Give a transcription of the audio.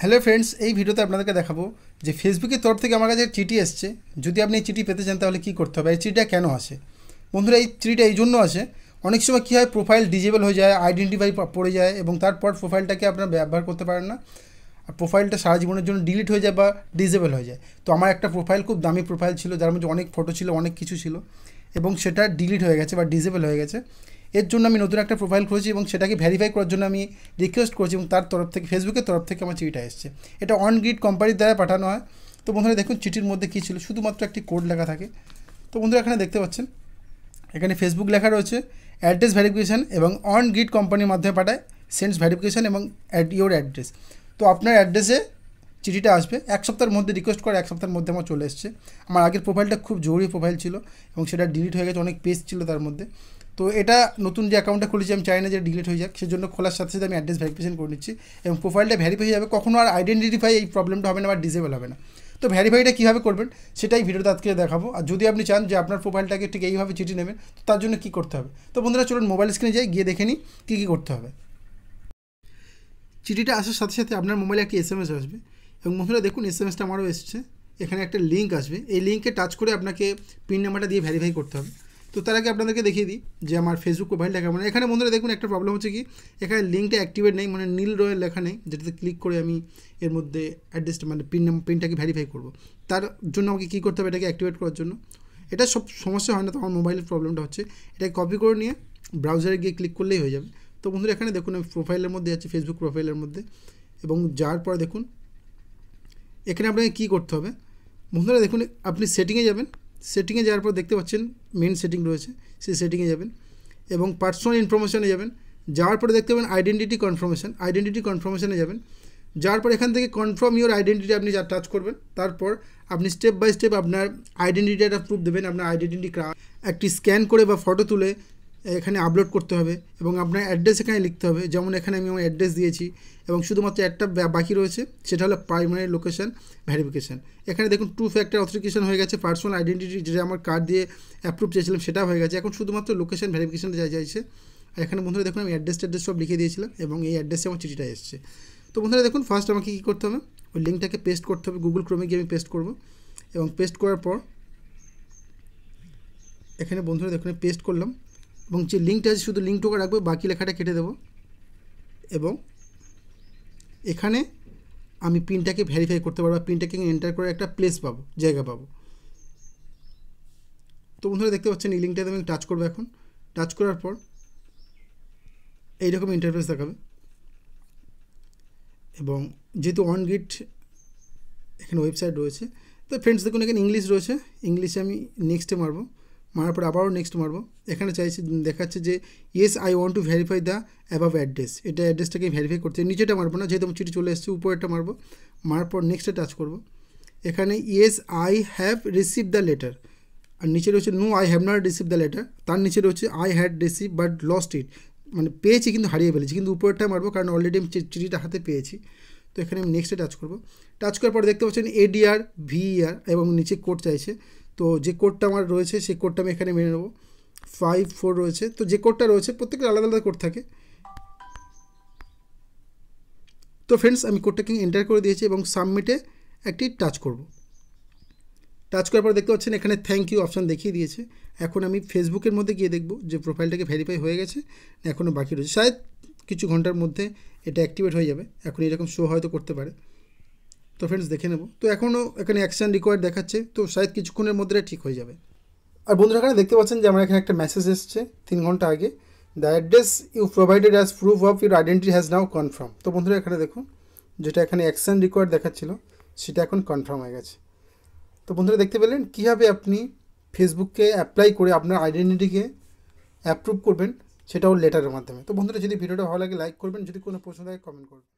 Hello friends এই ভিডিওতে আপনাদেরকে দেখাবো যে ফেসবুকের তরফ থেকে আমার কাছে চিঠি এসছে। যদি আপনি এই চিঠি পেতে চান তাহলে কী করতে হবে? এই চিঠিটা কেন আসে? বন্ধুরা, এই চিঠিটা এই জন্য আসে, অনেক সময় কী হয় প্রোফাইল ডিজেবল হয়ে যায় আইডেন্টিফাই পড়ে যায় এবং তারপর প্রোফাইলটাকে আপনারা ব্যবহার করতে পারেন না। আর প্রোফাইলটা সারা জীবনের জন্য ডিলিট হয়ে যায় বা ডিজেবল হয়ে যায়। তো আমার একটা প্রোফাইল খুব দামি প্রোফাইল ছিল, যার মধ্যে অনেক ফটো ছিল, অনেক কিছু ছিল এবং সেটা ডিলিট হয়ে গেছে বা ডিজেবল হয়ে গেছে। এর জন্য আমি নতুন একটা প্রোফাইল খুলেছি এবং সেটাকে ভেরিফাই করার জন্য আমি রিকোয়েস্ট করেছি এবং তার তরফ থেকে ফেসবুকের তরফ থেকে আমার চিঠিটা এসছে। এটা অন গ্রিড কোম্পানির দ্বারা পাঠানো হয়। তো বন্ধুরা, দেখুন চিঠির মধ্যে কী ছিল? শুধুমাত্র একটি কোড লেখা থাকে। তো বন্ধুরা, এখানে দেখতে পাচ্ছেন, এখানে ফেসবুক লেখা রয়েছে অ্যাড্রেস ভেরিফিকেশান এবং অন গ্রিড কোম্পানির মাধ্যমে পাঠায় সেন্স ভেরিফিকেশান এবং অ্যাড ইউর অ্যাড্রেস তো আপনার অ্যাড্রেসে চিঠিটা আসবে। এক সপ্তাহের মধ্যে রিকোয়েস্ট করে এক সপ্তাহের মধ্যে আমার চলে এসছে। আমার আগের প্রোফাইলটা খুব জরুরি প্রোফাইল ছিল এবং সেটা ডিলিট হয়ে গেছে, অনেক পেজ ছিল তার মধ্যে। তো এটা নতুন যে অ্যাকাউন্টটা খুলেছি, আমি চাই না যে ডিলিট হয়ে যাক, সেজন্য খোলার সাথে সাথে আমি অ্যাড্রেস ভেরিফিকেশন করে নিচ্ছি এবং প্রোফাইলটা ভ্যারিফাই হয়ে যাবে। কখনো আর আইডেন্টিফাই এই প্রবলেমটা হবে না বা ডিসেবল হবে না। তো ভ্যারিফাইটা কীভাবে করবেন, সেটাই ভিডিওতে আজকে দেখাবো। আর যদি আপনি চান যে আপনার প্রোফাইলটাকে ঠিক এইভাবে চিঠি নেবেন, তো তার জন্য কী করতে হবে? তো বন্ধুরা, চলুন মোবাইল স্ক্রিনে যাই, গিয়ে দেখে নিই কী কী করতে হবে। চিঠিটা আসার সাথে সাথে আপনার মোবাইলে একটি এস এম এস আসবে। এবং বন্ধুরা, দেখুন এস এম এসটা আমারও এসছে। এখানে একটা লিঙ্ক আসবে। এই লিঙ্কে টাচ করে আপনাকে পিন নাম্বারটা দিয়ে ভ্যারিফাই করতে হবে। তো তার আগে আপনাদেরকে দেখিয়ে দিই যে আমার ফেসবুক প্রোফাইলটা কেমন এখানে বন্ধুরা দেখুন একটা প্রবলেম হচ্ছে কি? এখানে লিঙ্কটা অ্যাক্টিভেট নেই মানে নীল রয়ের লেখা নেই, যেটাতে ক্লিক করে আমি এর মধ্যে অ্যাড্রেসটা মানে পিন পিনটাকে ভ্যারিফাই করব। তার জন্য আমাকে কী করতে হবে এটাকে অ্যাক্টিভেট করার জন্য? এটা সব সমস্যা হয় না, তো আমার মোবাইলের প্রবলেমটা হচ্ছে, এটাকে কপি করে নিয়ে ব্রাউজারে গিয়ে ক্লিক করলেই হয়ে যাবে। তো বন্ধুরা এখানে দেখুন, আমি প্রোফাইলের মধ্যে যাচ্ছি ফেসবুক প্রোফাইলের মধ্যে, এবং যাওয়ার পর দেখুন, এখানে আপনাকে কী করতে হবে? বন্ধুরা দেখুন, আপনি সেটিংয়ে যাবেন সেটিংয়ে যাওয়ার পর দেখতে পাচ্ছেন মেন সেটিং রয়েছে, সেই সেটিংয়ে যাবেন এবং পার্সোনাল ইনফরমেশনে যাবেন। যাওয়ার পরে দেখতে পাবেন আইডেন্টিটি কনফার্মেশন আইডেন্টিটি কনফার্মেশনে যাবেন। যাওয়ার পর এখান থেকে কনফার্ম ইউর আইডেন্টিটি আপনি যা টাচ করবেন, তারপর আপনি স্টেপ বাই স্টেপ আপনার আইডেন্টিটি একটা প্রুফ দেবেন, আপনার আইডেন্টিটি একটি স্ক্যান করে বা ফটো তুলে এখানে আপলোড করতে হবে এবং আপনার অ্যাড্রেস এখানে লিখতে হবে। যেমন এখানে আমি আমার অ্যাড্রেস দিয়েছি এবং শুধুমাত্র একটা বাকি রয়েছে, সেটা হলো প্রাইমারি লোকেশন ভ্যারিফিকেশান এখানে দেখুন টু ফ্যাক্টর অথেন্টিকেশন হয়ে গেছে পার্সোনাল আইডেন্টিটি যেটা আমার কার্ড দিয়ে অ্যাপ্রুভ চেয়েছিলাম সেটা হয়ে গেছে। এখন শুধুমাত্র লোকেশান ভ্যারিফিকেশান যা চাইছে আর এখানে বন্ধুরা দেখুন আমি অ্যাড্রেস ট্যাড্রেস সব লিখে দিয়েছিলাম এবং এই অ্যাড্রেসে আমার চিঠিটা এসছে। তো বন্ধুরা দেখুন ফার্স্ট আমাকে কী করতে হবে? ওই লিঙ্কটাকে পেস্ট করতে হবে। গুগল ক্রোমে গিয়ে আমি পেস্ট করব। এবং পেস্ট করার পর, এখানে বন্ধুরা দেখুন পেস্ট করলাম। এবং যে লিঙ্কটা আছে শুধু লিঙ্কটুকু রাখব, বাকি লেখাটা কেটে দেবো। এবং এখানে আমি পিনটাকে ভেরিফাই করতে পারব পিনটাকে এন্টার করে একটা প্লেস পাবো, জায়গা পাবো। তো বন্ধুরা, দেখতে পাচ্ছেন এই লিঙ্কটাতে আমি টাচ করব এখন। টাচ করার পর এইরকম ইন্টারফেস দেখাবে। এবং যেহেতু অন গিট এখানে ওয়েবসাইট রয়েছে, তো ফ্রেন্ডস দেখুন এখানে ইংলিশ রয়েছে। ইংলিশে আমি নেক্সটে মারবো। মারার পর আবারও নেক্সট মারবো। এখানে চাইছে, দেখাচ্ছে যে yes I want to verify the above address এটা অ্যাড্রেসটাকে ভেরিফাই করতে নিচেটা মারবো না, যেহেতু চিঠি চলে এসেছে, উপরেরটা মারবো। মারার পর নেক্সটে টাচ করব। এখানে yes I have receive the letter আর নিচে রয়েছে no I have not receive the letter তার নিচে রয়েছে I had receive but lost it মানে পেয়েছি কিন্তু হারিয়ে ফেলেছি, কিন্তু উপরেরটা মারবো, কারণ অলরেডি আমি চিঠিটা হাতে পেয়েছি। তো এখানে আমি নেক্সটে টাচ করব। টাচ করার পর দেখতে পাচ্ছেন এডিআর ভিইআর এবং নিচে কোড চাইছে। তো যে কোডটা আমার রয়েছে, সেই কোডটা আমি এখানে মেনে নেব। ফাইভ ফোর রয়েছে। তো যে কোডটা রয়েছে প্রত্যেকের আলাদা আলাদা কোড থাকে। তো ফ্রেন্ডস আমি কোডটাকে এন্টার করে দিয়েছি এবং সাবমিটে একটি টাচ করব। টাচ করার পর দেখতে পাচ্ছেন, এখানে থ্যাংক ইউ অপশান দেখিয়ে দিয়েছে। এখন আমি ফেসবুকের মধ্যে গিয়ে দেখব যে প্রোফাইলটাকে ভেরিফাই হয়ে গেছে এখনও বাকি রয়েছে। শায়দ কিছু ঘণ্টার মধ্যে এটা অ্যাক্টিভেট হয়ে যাবে। এখন এরকম শো হয়তো করতে পারে। তো ফ্রেন্ডস দেখে নেব। তো এখনও এখানে অ্যাকশান রিকোয়ার্ড দেখাচ্ছে, তো শায়দ কিছুক্ষণের মধ্যে ঠিক হয়ে যাবে। আর বন্ধুরা, এখানে দেখতে পাচ্ছেন যে আমার এখানে একটা মেসেজ এসছে তিন ঘণ্টা আগে। The address you provided as proof of your identity has now confirm তো বন্ধুরা, এখানে দেখুন, যেটা এখানে অ্যাকশান রিকোয়ার্ড দেখাচ্ছিল, সেটা এখন কনফার্ম হয়ে গেছে। তো বন্ধুরা, দেখতে পেলেন? কীভাবে আপনি ফেসবুককে অ্যাপ্লাই করে আপনার আইডেন্টিটিকে অ্যাপ্রুভ করবেন, সেটাও লেটারের মাধ্যমে। তো বন্ধুরা, যদি ভিডিওটা ভালো লাগে লাইক করবেন। যদি কোনো প্রশ্ন থাকে কমেন্ট করবেন।